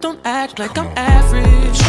Don't act like I'm average.